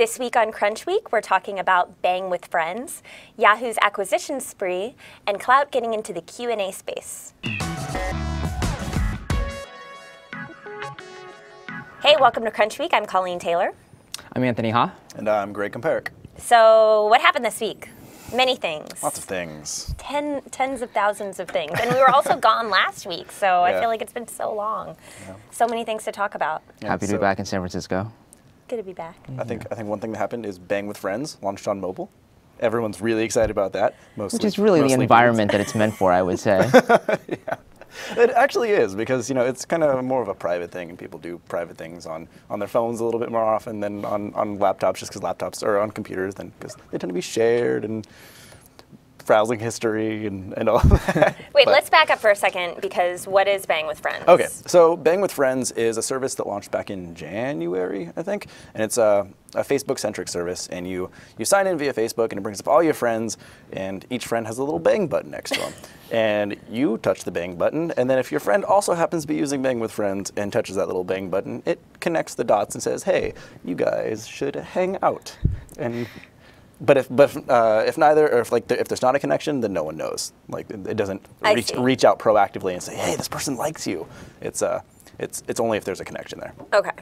This week on Crunch Week, we're talking about Bang with Friends, Yahoo's acquisition spree, and Klout getting into the Q&A space. Hey, welcome to Crunch Week. I'm Colleen Taylor. I'm Anthony Ha. And I'm Greg Kumparak. So, what happened this week? Many things. Lots of things. Ten, tens of thousands of things. And we were also gone last week, so I feel like it's been so long. So many things to talk about. Yeah, Happy to so be back in San Francisco. Good to be back. I think I think one thing that happened is Bang with Friends launched on mobile. Everyone's really excited about that. Mostly, Which is really the mostly environment that it's meant for, I would say. dudes. It actually is because you know it's kind of more of a private thing, and people do private things on, on their phones a little bit more often than on, on laptops, just because laptops are on computers, then because they tend to be shared and browsing history and, and all that. Wait, But- let's back up for a second because what is Bang with Friends? Okay, so Bang with Friends is a service that launched back in January, I think, and it's a, a Facebook-centric service. And you you sign in via Facebook, and it brings up all your friends, and each friend has a little Bang button next to them. and you touch the Bang button, and then if your friend also happens to be using Bang with Friends and touches that little Bang button, it connects the dots and says, "Hey, you guys should hang out." And but if but uh, if neither or if like there, if there's not a connection, then no one knows. Like it, it doesn't reach reach out proactively and say, "Hey, this person likes you." It's uh, it's it's only if there's a connection there. Okay.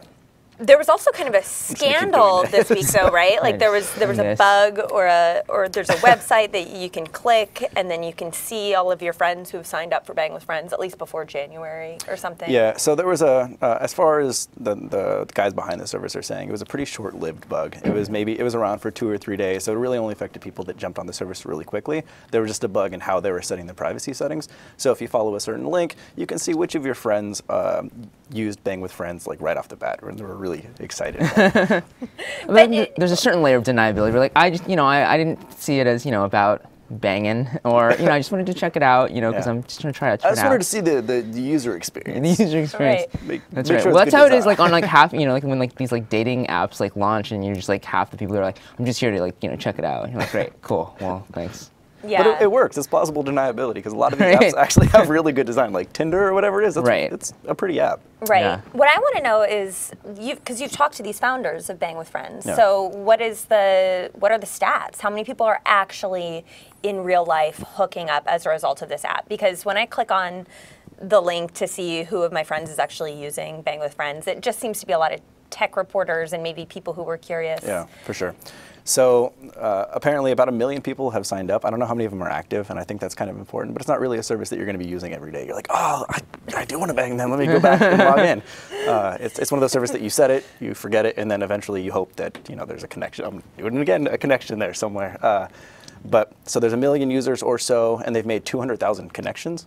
There was also kind of a gonna keep doing scandal this. week, though, right? Like there was there was a bug or a or there's a website that you can click and then you can see all of your friends who have signed up for Bang with Friends at least before January or something. Yeah. So there was a uh, as far as the the guys behind the service are saying, it was a pretty short-lived bug. It was maybe it was around for two or three days, so it really only affected people that jumped on the service really quickly. There was just a bug in how they were setting the privacy settings. So if you follow a certain link, you can see which of your friends um, used Bang with Friends like right off the bat, they were really excited. about it. But it- there's a certain layer of deniability. We're like, I just, you know, I, I didn't see it as, you know, about banging, or you know, I just wanted to check it out, you know, because Yeah. I'm just trying to try it I just out. wanted to see the, the, the user experience the user experience. Right. Make- That's make right. sure well, that's good how it is. Like on like half, you know, like when like these like dating apps like launch, and you're just like half the people are like, I'm just here to like you know check it out. And you're like, great, cool, well, thanks. Yeah. But it, it works. It's plausible deniability because a lot of these Right. apps actually have really good design, like Tinder or whatever it is. That's, Right. It's a pretty app. Right. Yeah. What I want to know is you because you've talked to these founders of Bang with Friends. Yeah. So what is the what are the stats? How many people are actually in real life hooking up as a result of this app? Because when I click on the link to see who of my friends is actually using Bang with Friends, it just seems to be a lot of tech reporters and maybe people who were curious. Yeah, for sure. So uh, apparently, about a million people have signed up. I don't know how many of them are active, and I think that's kind of important. But it's not really a service that you're going to be using every day. You're like, oh, I, I do want to bang them. Let me go back and log in. Uh, it's, it's one of those services that you set it, you forget it, and then eventually you hope that you know there's a connection. I'm doing it again, a connection there somewhere. Uh, but so there's a million users or so, and they've made 200,000 connections.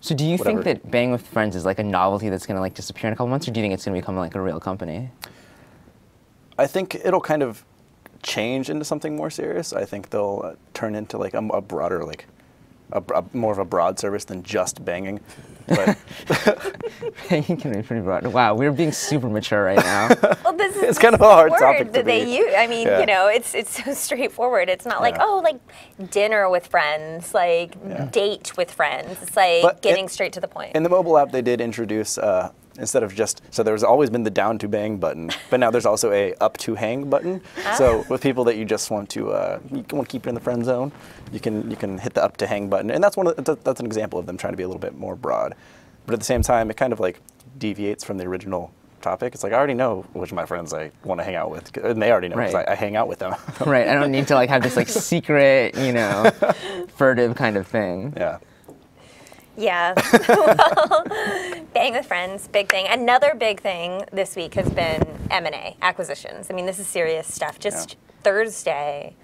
So do you think that Bang with Friends is like a novelty that's gonna like disappear in a couple months, or do you think it's gonna become like a real company? I think it'll kind of change into something more serious. I think they'll uh, turn into like a, a broader, like a, a more of a broad service than just banging. But you can be pretty broad. Wow, we're being super mature right now. Well, this is It's kind of a hard word topic to that they be- use. I mean, Yeah. you know, it's it's so straightforward. It's not like Yeah. oh, like dinner with friends, like Yeah. date with friends. It's like But getting it- straight to the point. in the mobile app, they did introduce uh, instead of just so there's always been the down to bang button, but now there's also a up to hang button. So with people that you just want to uh, you want to keep in the friend zone, you can you can hit the up to hang button, and that's one of the, that's an example of them trying to be a little bit more broad. But at the same time, it kind of like deviates from the original topic. It's like I already know which of my friends I want to hang out with, and they already know because Right. I, I hang out with them. right. I don't need to like have this like secret, you know, furtive kind of thing. yeah. Yeah. well, bang with friends, big thing. Another big thing this week has been M&A, acquisitions. I mean, this is serious stuff. Just Thursday,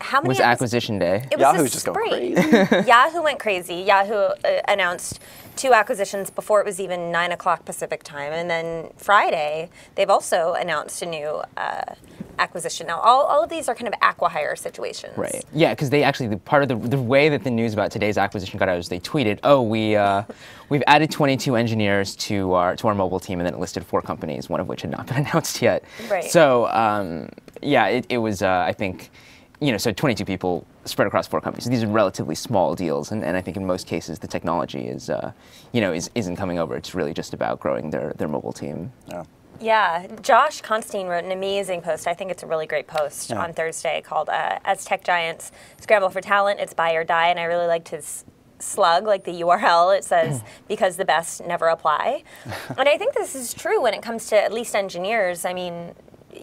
how many was acquis- acquisition day. It was Yahoo's a just going crazy. Yahoo went crazy. Yahoo uh, announced two acquisitions before it was even nine o'clock Pacific time, and then Friday they've also announced a new uh, acquisition. Now, all, all of these are kind of acquihire situations. Right. Yeah, because they actually the part of the the way that the news about today's acquisition got out is they tweeted, "Oh, we uh, we've added 22 engineers to our to our mobile team," and then it listed four companies, one of which had not been announced yet. Right. So um, yeah, it, it was uh, I think you know so 22 people spread across four companies. These are relatively small deals, and, and I think in most cases the technology is uh, you know is isn't coming over. It's really just about growing their their mobile team. Yeah. Yeah, Josh Constine wrote an amazing post. I think it's a really great post Yeah. on Thursday called uh, "As Tech Giants Scramble for Talent, It's Buy or Die," and I really liked his slug, like the URL. It says because the best never apply, and I think this is true when it comes to at least engineers. I mean,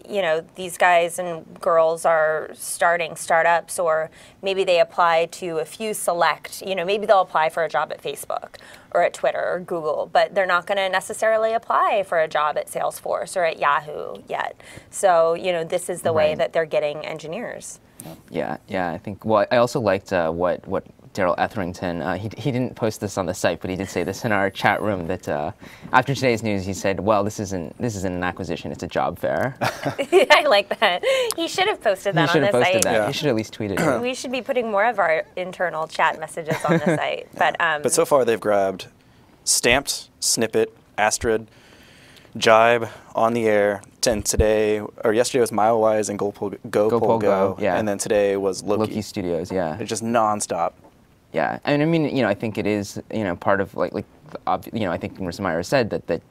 you know, these guys and girls are starting startups, or maybe they apply to a few select, you know, maybe they'll apply for a job at Facebook or at Twitter or Google, but they're not going to necessarily apply for a job at Salesforce or at Yahoo yet. So, you know, this is the way that they're getting engineers. Yeah, yeah. I think. Well, I also liked uh, what what Darrell Etherington. Uh, he he didn't post this on the site, but he did say this in our chat room that uh, after today's news, he said, "Well, this isn't this isn't an acquisition; it's a job fair." I like that. He should have posted he that on the posted site. that. Yeah. He should at least tweeted it. We should be putting more of our internal chat messages on the site. But um, But so far, they've grabbed Stamped, Snip.it, Astrid, Jibe, On the Air, and today, or yesterday was MileWise and Go Pull Go, Go Pull Pull Go, Go, yeah. and then today was Loki. Loki Studios, yeah. It's just nonstop. Yeah, and I mean, you know, I think it is, you know, part of like, like, you know, I think Marissa Mayer said that that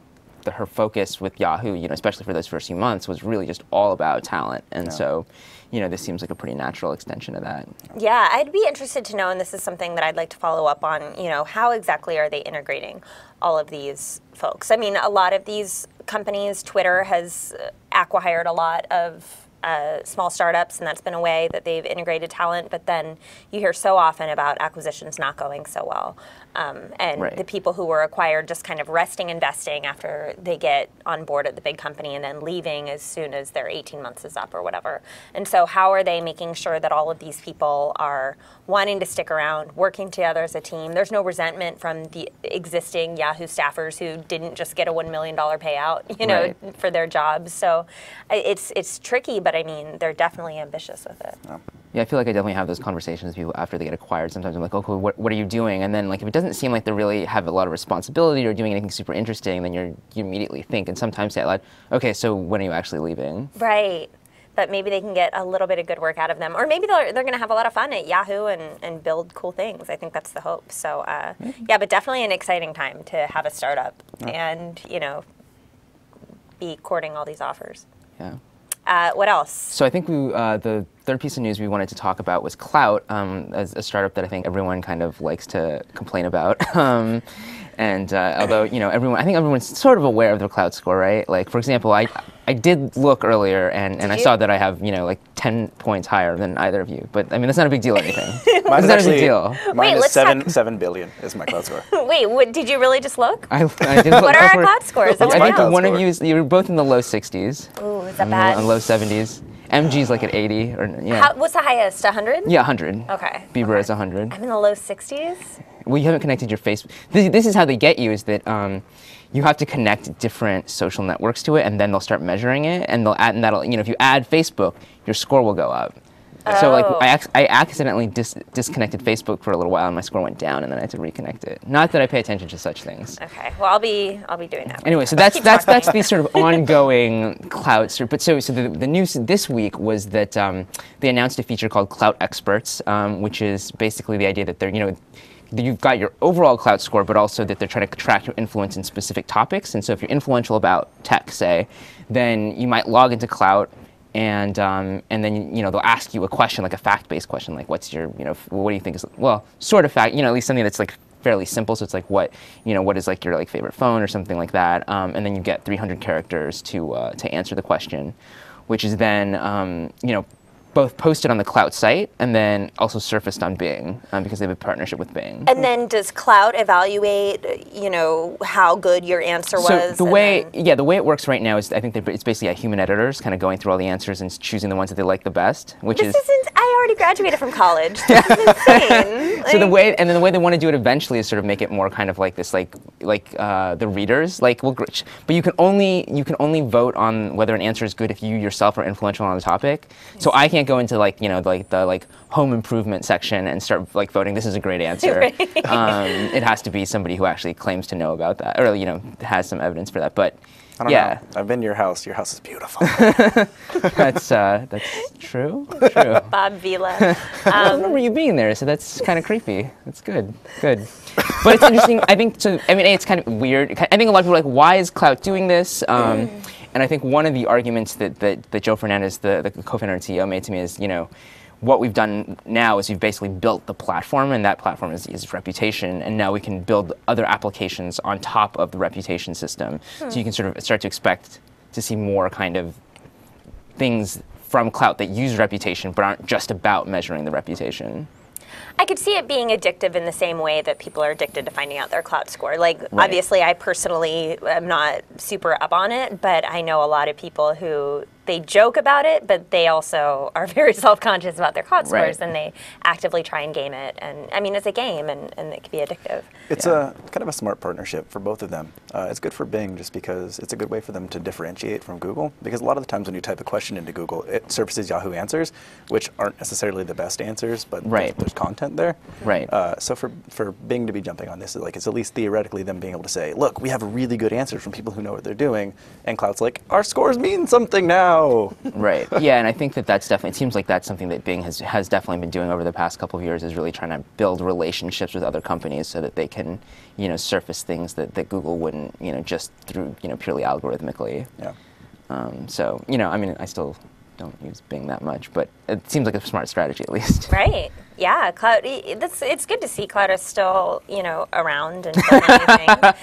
the, her focus with Yahoo, you know, especially for those first few months, was really just all about talent, and Yeah. so, you know, this seems like a pretty natural extension of that. Yeah, I'd be interested to know, and this is something that I'd like to follow up on. You know, how exactly are they integrating all of these folks? I mean, a lot of these companies, Twitter has uh, acquired a lot of uh, small startups, and that's been a way that they've integrated talent. But then you hear so often about acquisitions not going so well, um, and Right. the people who were acquired just kind of resting investing after they get on board at the big company and then leaving as soon as their 18 months is up or whatever. And so, how are they making sure that all of these people are wanting to stick around, working together as a team? There's no resentment from the existing Yahoo staffers who didn't just get a $1 million payout, you know, Right. for their jobs. So, it's, it's tricky, but I mean, they're definitely ambitious with it. Yeah, I feel like I definitely have those conversations with people after they get acquired. Sometimes I'm like, okay, what, what are you doing? And then like if it doesn't seem like they really have a lot of responsibility or doing anything super interesting, then you're you immediately think and sometimes say out loud, okay, so when are you actually leaving? Right. But maybe they can get a little bit of good work out of them. Or maybe they're, they're going to have a lot of fun at Yahoo and, and build cool things. I think that's the hope. So, uh, yeah, but definitely an exciting time to have a startup and, you know, be courting all these offers. Yeah. Uh, what else? So I think we, uh, the third piece of news we wanted to talk about was Klout, um, as a startup that I think everyone kind of likes to complain about. um, and uh, although you know everyone, I think everyone's sort of aware of their Klout score, right? Like for example, I I did look earlier and, and I saw that I have you know like ten points higher than either of you. But I mean that's not a big deal or anything. Mine it's is not a big deal. mine Wait, is let's seven talk- seven billion is my Klout score. Wait, what, did you really just look? I, I did look What are our over- Klout scores? What's I think Klout one score? of you, is- you were both in the low 60s, Ooh, is that and bad? low 70s. MG's like at 80 or yeah. How, what's the highest? 100? yeah, 100. Okay. Bieber okay. is 100. I'm in the low 60s. Well, you haven't connected your Facebook. This, this is how they get you: is that um, you have to connect different social networks to it, and then they'll start measuring it, and they'll add, and that'll, you know, if you add Facebook, your score will go up. So like Oh. I, ac- I accidentally dis- disconnected Facebook for a little while, and my score went down, and then I had to reconnect it. Not that I pay attention to such things. Okay. Well, I'll be I'll be doing that. Anyway, so that's that's talking. that's the sort of ongoing Klout. But so so the, the news this week was that um, they announced a feature called Klout Experts, um, which is basically the idea that they're you know you've got your overall Klout score, but also that they're trying to track your influence in specific topics. And so if you're influential about tech, say, then you might log into Klout. And um, and then you know they'll ask you a question like a fact-based question like what's your you know what do you think is well sort of fact you know at least something that's like fairly simple. So it's like what you know, what is like your like favorite phone or something like that. Um, and then you get 300 characters to uh, to answer the question, which is then um, you know both posted on the Klout site and then also surfaced on Bing um, because they have a partnership with Bing. And then does Klout evaluate, you know, how good your answer so was? the way then- yeah the way it works right now is I think it's basically yeah, human editors kind of going through all the answers and choosing the ones that they like the best, which this is isn't. I already graduated from college. This is insane. so the way and then the way they want to do it eventually is sort of make it more kind of like this like like uh, the readers like well but you can only you can only vote on whether an answer is good if you yourself are influential on the topic so i can't go into like you know like the like home improvement section and start like voting this is a great answer um, it has to be somebody who actually claims to know about that or you know has some evidence for that but I don't yeah know. I've been to your house. Your house is beautiful. that's uh, that's true true Bob Vila. I remember you being there, so that's kind of creepy. That's good, good. But it's interesting. I think. So I mean, it's kind of weird. I think a lot of people are like, why is Klout doing this? Um, And I think one of the arguments that, that, that Joe Fernandez, the, the co-founder and CEO, made to me is, you know, what we've done now is we've basically built the platform, and that platform is, is reputation, and now we can build other applications on top of the reputation system. So hmm. you can sort of start to expect to see more kind of things from Klout that use reputation but aren't just about measuring the reputation. I could see it being addictive in the same way that people are addicted to finding out their Klout score. Like, right. obviously, I personally am not super up on it, but I know a lot of people who they joke about it, but they also are very self-conscious about their Klout scores, right. and they actively try and game it. And I mean, it's a game, and, and it can be addictive. It's yeah. a kind of a smart partnership for both of them. Uh, it's good for Bing just because it's a good way for them to differentiate from Google. Because a lot of the times when you type a question into Google, it surfaces Yahoo answers, which aren't necessarily the best answers, but right. there's, there's, content there. Right. Uh, so for for Bing to be jumping on this, like it's at least theoretically them being able to say, look, we have a really good answer from people who know what they're doing, and Klout's like, our scores mean something now. Right. Yeah, and I think that that's definitely. It seems like that's something that Bing has has definitely been doing over the past couple of years is really trying to build relationships with other companies so that they can, you know, surface things that, that Google wouldn't, you know, just through you know purely algorithmically. Yeah. Um, so you know, I mean, I still don't use Bing that much, but it seems like a smart strategy at least. Right. Yeah. That's it's good to see Klout is still you know around and uh,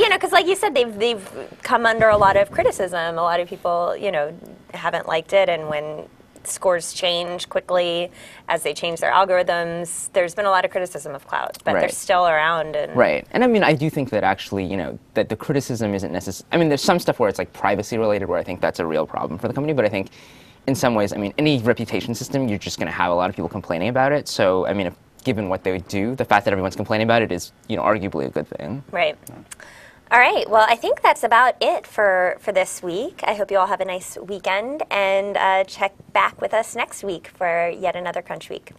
you know because like you said they've they've come under a lot of criticism. A lot of people you know haven't liked it, and when scores change quickly as they change their algorithms. There's been a lot of criticism of Klout, but right. they're still around. And right. And I mean, I do think that actually, you know, that the criticism isn't necessary. I mean, there's some stuff where it's like privacy related where I think that's a real problem for the company, but I think in some ways, I mean, any reputation system, you're just going to have a lot of people complaining about it. So, I mean, if, given what they do, the fact that everyone's complaining about it is, you know, arguably a good thing. Right. All right. Well, I think that's about it for, for this week. I hope you all have a nice weekend and uh, check back with us next week for yet another Crunch Week.